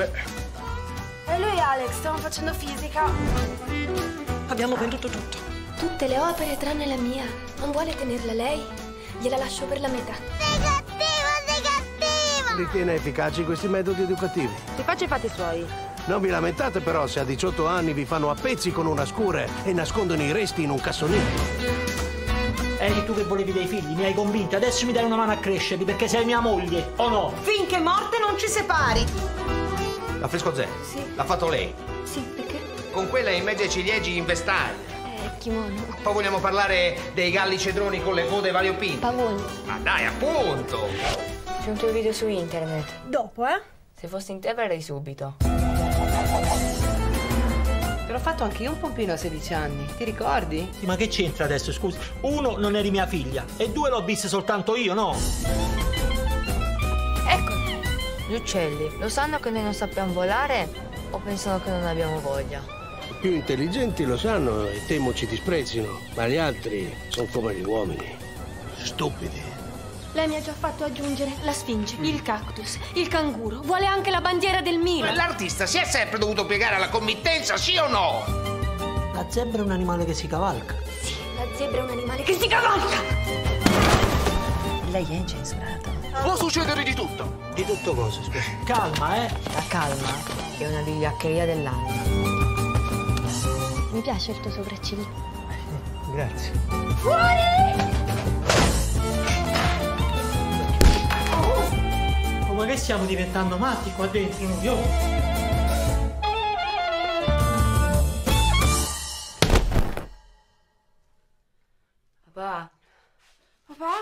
Salve. E lui e Alex stanno facendo fisica. Abbiamo venduto tutto. Tutte le opere tranne la mia. Non vuole tenerla lei? Gliela lascio per la metà. Sei cattivo, sei cattivo! Ritiene efficaci questi metodi educativi? Si faccia i fatti suoi. Non vi lamentate però se a 18 anni vi fanno a pezzi con una scure e nascondono i resti in un cassonetto. Eri tu che volevi dei figli, mi hai convinta. Adesso mi dai una mano a crescerli perché sei mia moglie, o no? Finché morte non ci separi. La frescozè? Sì. L'ha fatto lei? Sì, perché? Con quella in mezzo ai ciliegi in vestaglia. È kimono. Poi vogliamo parlare dei galli cedroni con le code variopinte. Pavoni. Ma dai, appunto! C'è un tuo video su internet. Dopo, eh? Se fossi in te verrei subito. Te l'ho fatto anche io un pompino a 16 anni, ti ricordi? Sì, Ma che c'entra adesso, scusa? Uno, non eri mia figlia. E due, l'ho vista soltanto io, no? Gli uccelli lo sanno che noi non sappiamo volare o pensano che non abbiamo voglia? I più intelligenti lo sanno e temo ci disprezzino, ma gli altri sono come gli uomini. Stupidi. Lei mi ha già fatto aggiungere la sfinge, il cactus, il canguro. Vuole anche la bandiera del Milan. L'artista si è sempre dovuto piegare alla committenza, sì o no? La zebra è un animale che si cavalca. Sì, la zebra è un animale che si cavalca. Lei è incensurato. Può succedere di tutto. Di tutto cosa, scusa? Calma, eh. La calma è una vigliaccheria dell'anno. Mi piace il tuo sopracciglio. Grazie. Fuori! Oh, ma che stiamo diventando matti qua dentro, io? Papà? Papà?